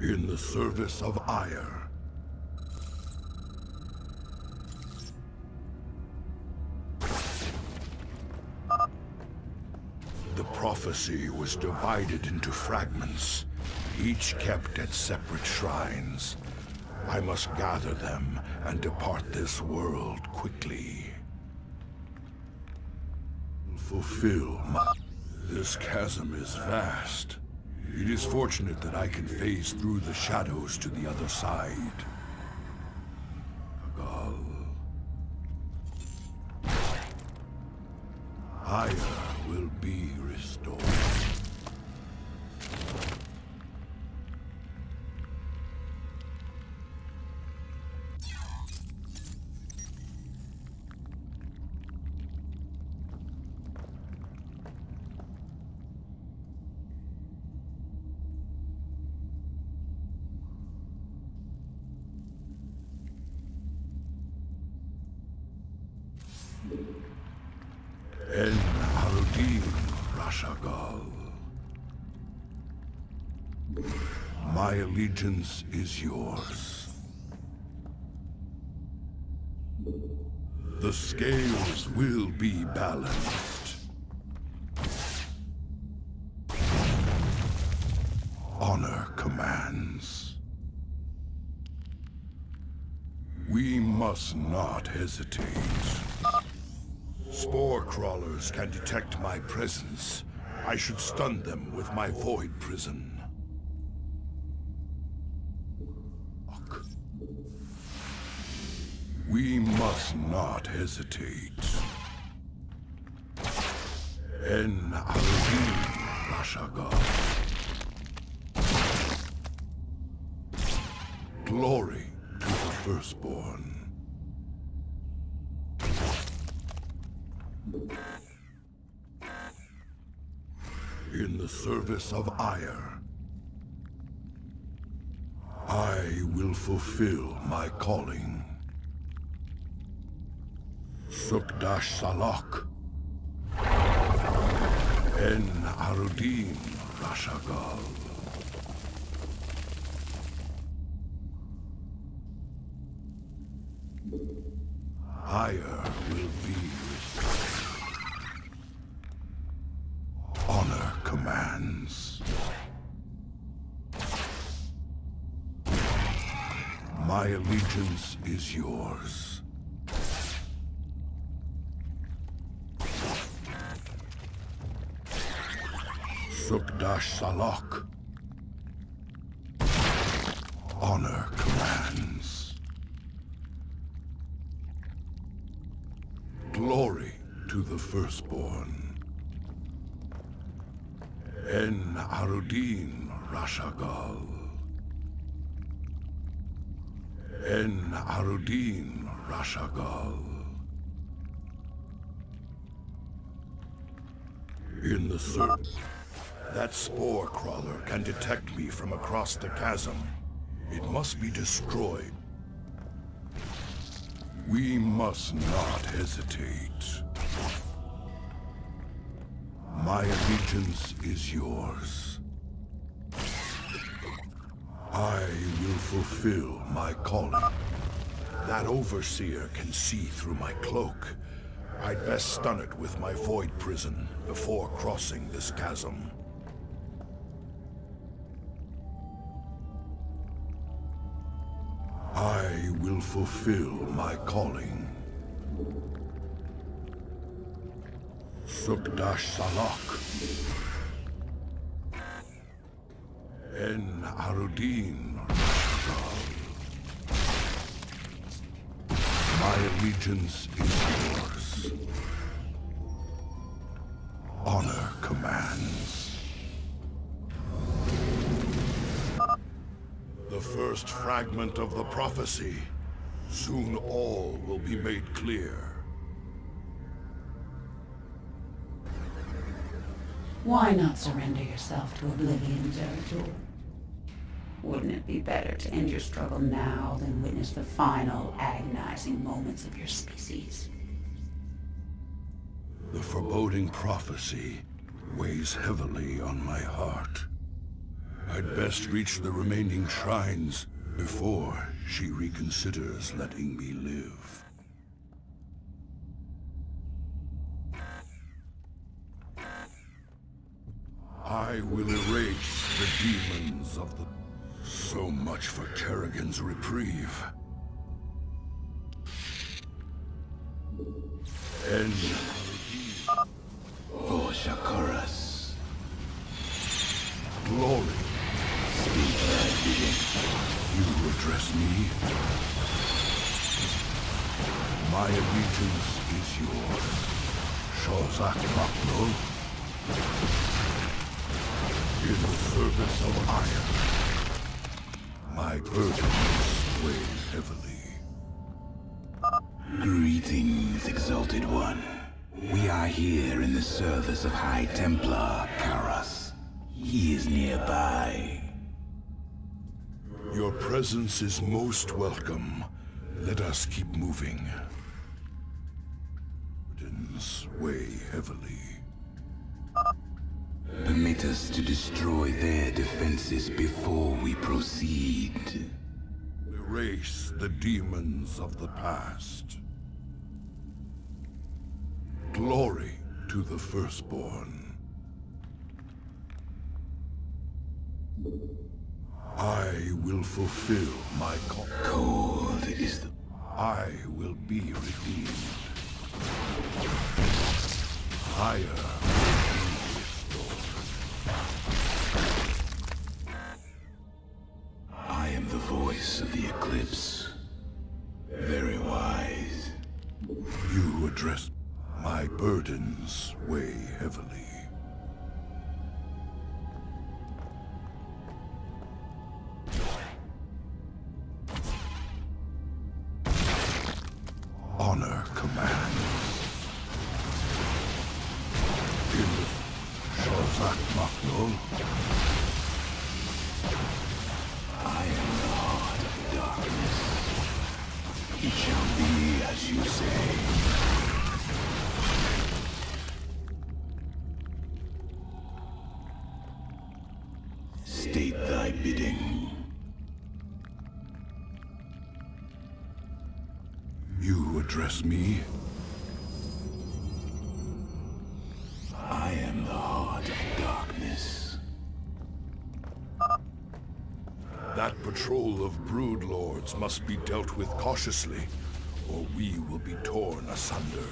In the service of Aiur. The prophecy was divided into fragments, each kept at separate shrines. I must gather them and depart this world quickly. Fulfill my... This chasm is vast. It is fortunate that I can phase through the shadows to the other side. Rashagal. My allegiance is yours. The scales will be balanced. Honor commands. We must not hesitate. Spore crawlers can detect my presence. I should stun them with my void prison. We must not hesitate. En Alvin Rashagal. Glory to the Firstborn. In the service of Aiur, I will fulfill my calling. Sukdash Salak. En Arudin Rashagal. Aiur will My allegiance is yours. Sukdash Salak. Honor commands. Glory to the Firstborn. En Arudin Rashagal. En Arudin Rashagal. In the search. That spore crawler can detect me from across the chasm. It must be destroyed. We must not hesitate. My allegiance is yours. I fulfill my calling. That overseer can see through my cloak. I'd best stun it with my void prison before crossing this chasm. I will fulfill my calling. Sukdash Salak. En Arudin My allegiance is yours. Honor commands. The first fragment of the prophecy. Soon all will be made clear. Why not surrender yourself to oblivion, Zeratul? Wouldn't it be better to end your struggle now than witness the final agonizing moments of your species? The foreboding prophecy weighs heavily on my heart. I'd best reach the remaining shrines before she reconsiders letting me live. I will erase the demons of the... So much for Kerrigan's reprieve. End. For Shakuras. Glory. Speak thy bidding. You address me. My allegiance is yours. Shozak Makno. In the service of Aiur. My burdens weigh heavily. Greetings, Exalted One. We are here in the service of High Templar Karass. He is nearby. Your presence is most welcome. Let us keep moving. Burdens weigh heavily. Permit us to destroy their defenses before we proceed. Erase the demons of the past. Glory to the firstborn. I will fulfill my call. Cold is the... I will be redeemed. Higher voice of the Eclipse. Very wise. You address my burdens weigh heavily. State thy bidding. you address me. I am the heart of darkness. That patrol of brood lords must be dealt with cautiously, or we will be torn asunder.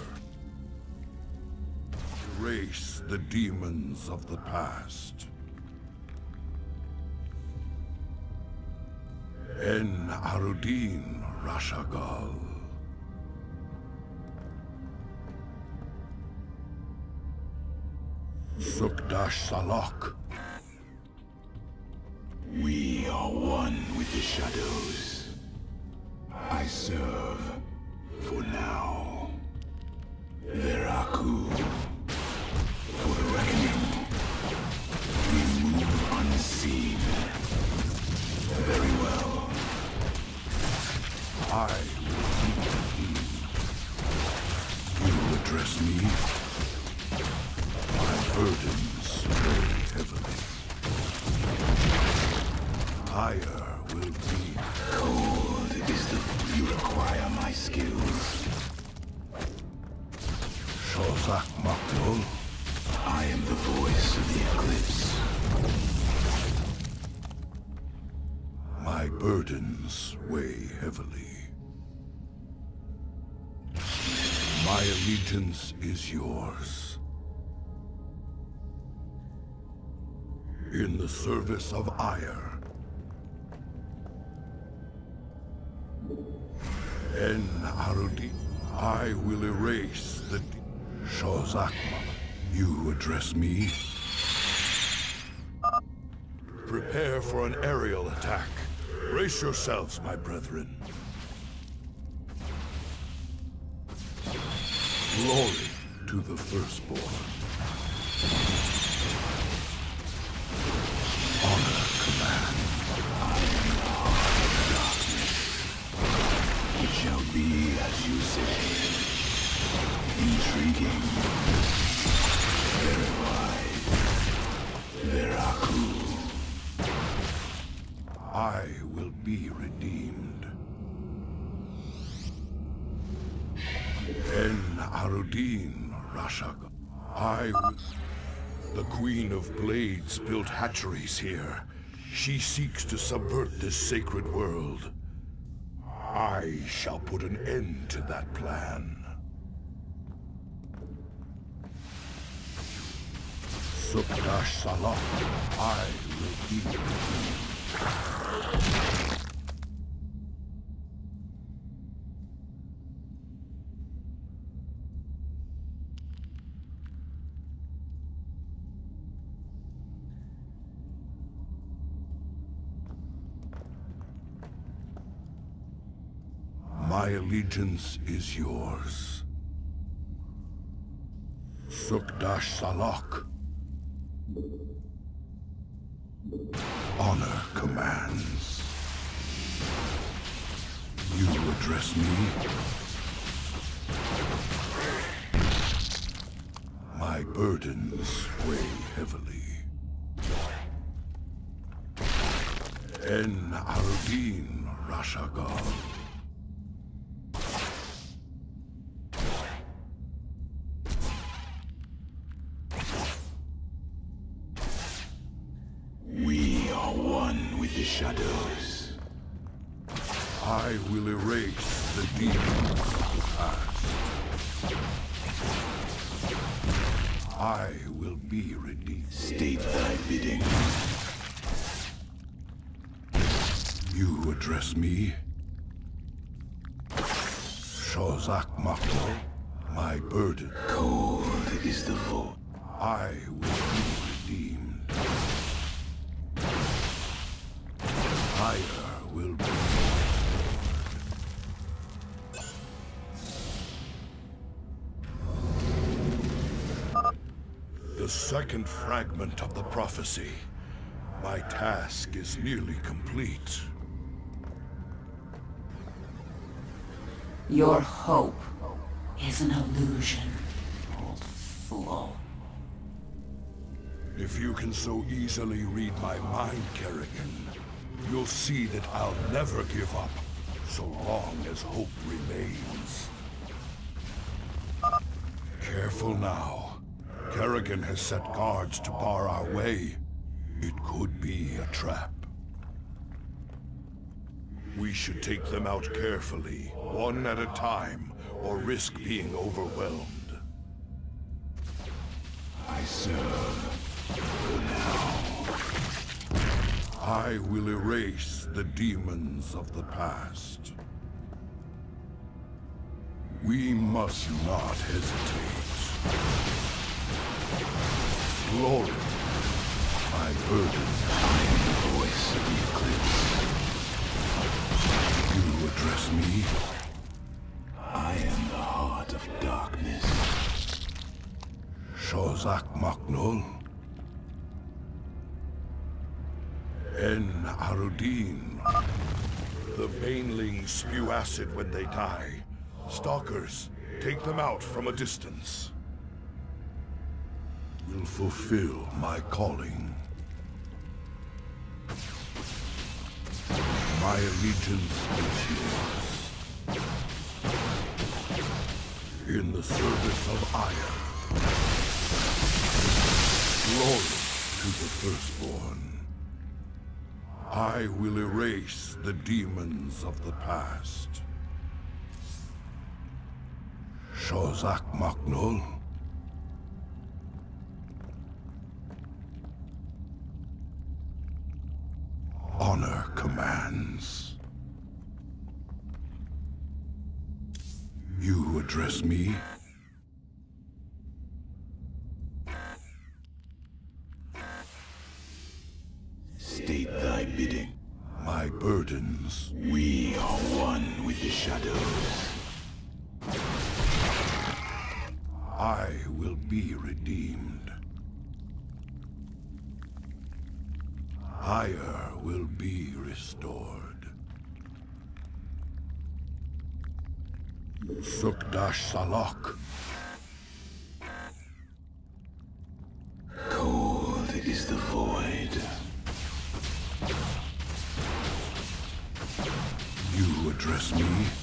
Erase the demons of the past. En Arudin Rashagal. Sukdash Salok. We are one with the shadows. I serve for now. Veraku. I will be the king. You address me. My burdens weigh heavily. Higher will be. Cold is the... You require my skills. Shozak Maktul. I am the voice of the Eclipse. My burdens weigh heavily. My allegiance is yours. In the service of Aiur. En Arudi, I will erase the... Shozakma, you address me? Prepare for an aerial attack. Brace yourselves, my brethren. Glory to the firstborn. Honor. It shall be as you say. Intriguing. Very wise. I will be redeemed. Arudin, Rashag. I... The Queen of Blades built hatcheries here. She seeks to subvert this sacred world. I shall put an end to that plan. Sukdash Salah, I will be allegiance is yours. Sukdash Salak. Honor commands. You address me? My burdens weigh heavily. En Arudin Rashagal. Address me? Shozak Mako, my burden. Cold is the vote. I will be redeemed. Higher will be The second fragment of the prophecy. My task is nearly complete. Your hope is an illusion, old fool. If you can so easily read my mind, Kerrigan, you'll see that I'll never give up, so long as hope remains. Careful now. Kerrigan has set guards to bar our way. It could be a trap. We should take them out carefully, one at a time, or risk being overwhelmed. I serve now. I will erase the demons of the past. We must not hesitate. Glory, my burden. I am the voice of the Eclipse. You address me? I am the heart of darkness. Shozak Maknul? En Arudin. The Banelings spew acid when they die. Stalkers, take them out from a distance will fulfill my calling. My allegiance is yours. In the service of Aiur. Glory to the Firstborn. I will erase the demons of the past. Shozak Maknul. Honor commands. You address me? Salok. Cold is the void. You address me?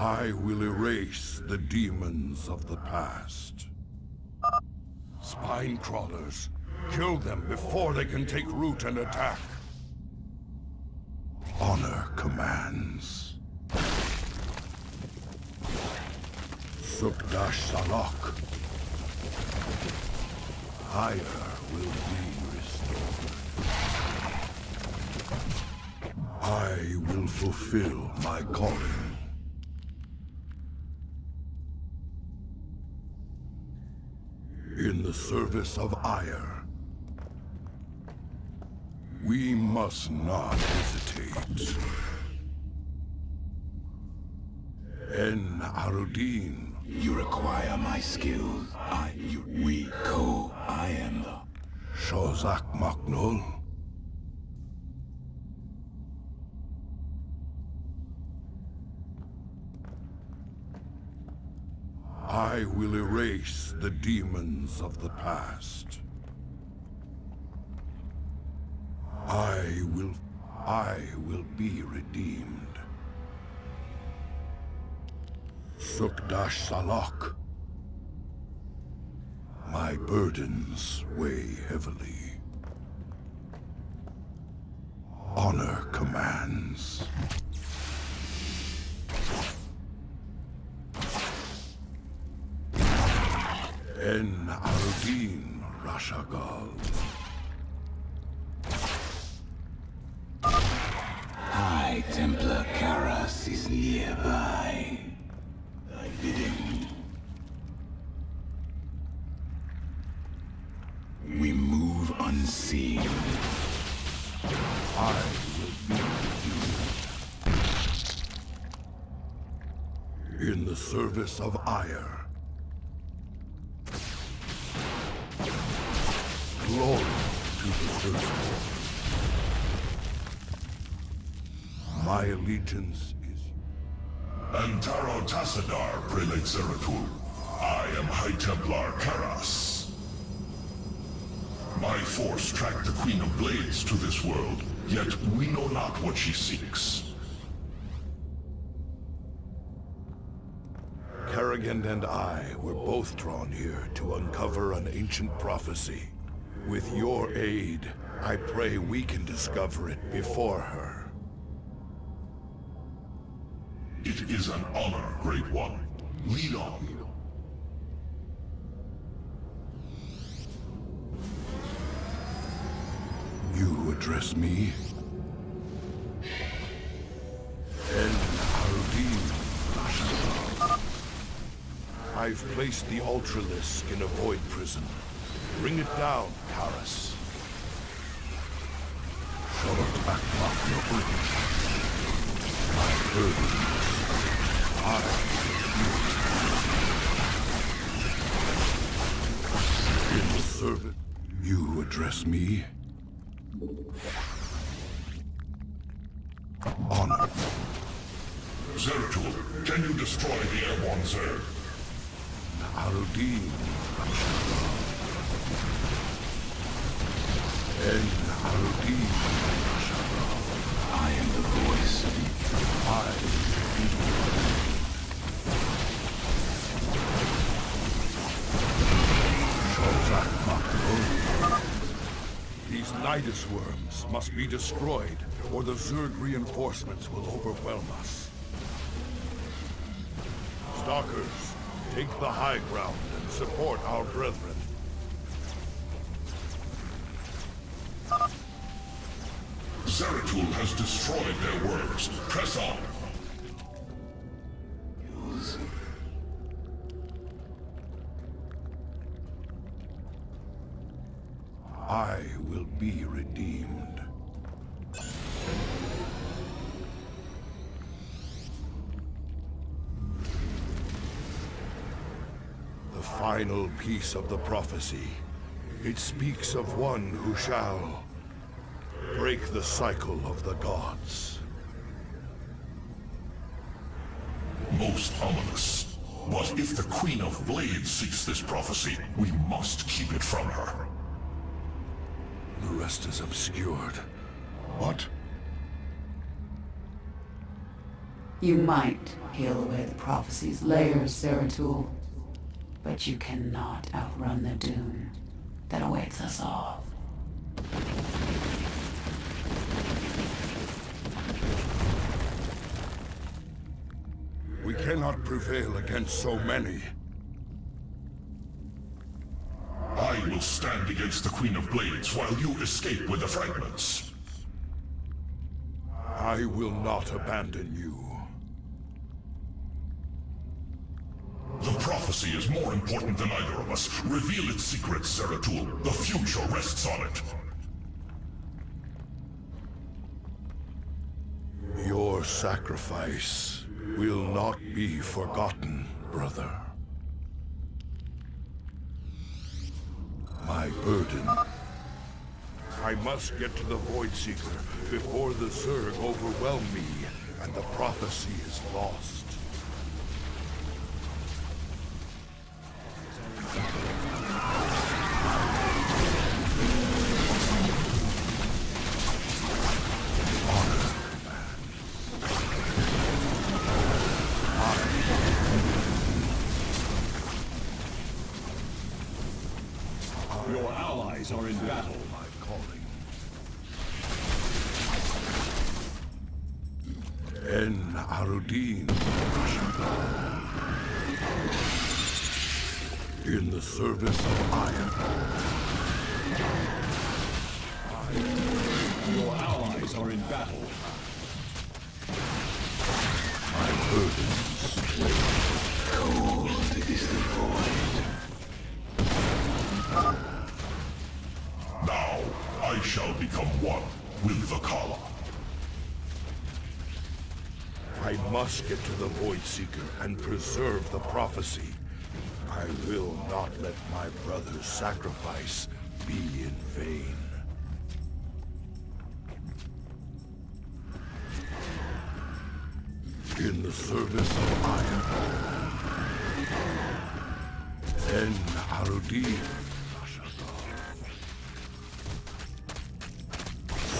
I will erase the demons of the past. Spine crawlers. Kill them before they can take root and attack. Honor commands. Sukdash Salok. Higher will be I will fulfill my calling. In the service of Aiur. We must not hesitate. En Arudin. You require my skills. I, you, we, Ko. I am the... Shozak Maknul. I will erase the demons of the past. I will... I will be redeemed. Sukdash Salok. My burdens weigh heavily. Honor commands. En Arudin Rashagal. High Templar Karass is nearby. Thy bidding. We move unseen. I will be with you. In the service of Aiur. Glory to the Firstborn. My allegiance is... En Taro Tassadar, Prelate Zeratul. I am High Templar Karass. My force tracked the Queen of Blades to this world, yet we know not what she seeks. Kerrigan and I were both drawn here to uncover an ancient prophecy. With your aid, I pray we can discover it before her. It is an honor, Great One. Lead on. You address me? Arudin I've placed the Ultralisk in a void prison. Bring it down, Karass. Sholotak Maknul. My burdens. I In the service. You address me? Honor. Zeratul, can you destroy the airborne Zerg? Arudin. En Arudin. I am the voice. These Nidus worms must be destroyed, or the Zerg reinforcements will overwhelm us. Stalkers, take the high ground and support our brethren. Zeratul has destroyed their worms. Press on. I will be redeemed. The final piece of the prophecy. It speaks of one who shall break the cycle of the gods. Most ominous. But if the Queen of Blades seeks this prophecy, we must keep it from her. The rest is obscured. What? You might peel away the prophecy's layers, Zeratul, but you cannot outrun the doom that awaits us all. We cannot prevail against so many. I will stand against the Queen of Blades while you escape with the fragments. I will not abandon you. The prophecy is more important than either of us. Reveal its secrets, Zeratul. The future rests on it. Your sacrifice will not be forgotten, brother. My burden. I must get to the Void Seeker before the Zerg overwhelm me and the prophecy is lost. Allies are in battle. My calling. En Arudin. In the service of Aiur. Your allies are in battle. My burdens. Now, Get to the Void Seeker and preserve the prophecy. I will not let my brother's sacrifice be in vain. In the service of Aiur. En.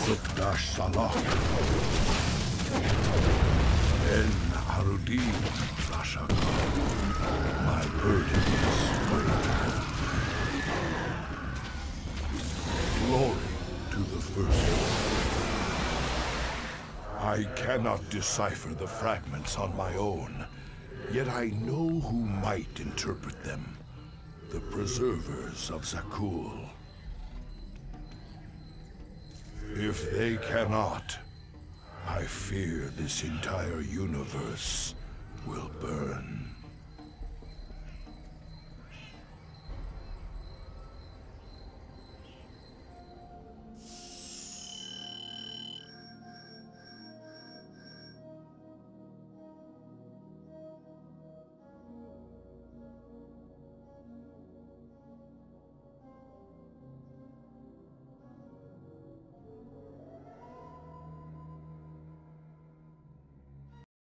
Sukdash Salak. En Arudin Rashaka. My burden is great. Glory to the first. I cannot decipher the fragments on my own, yet I know who might interpret them. The preservers of Zakul. If they cannot, I fear this entire universe will burn.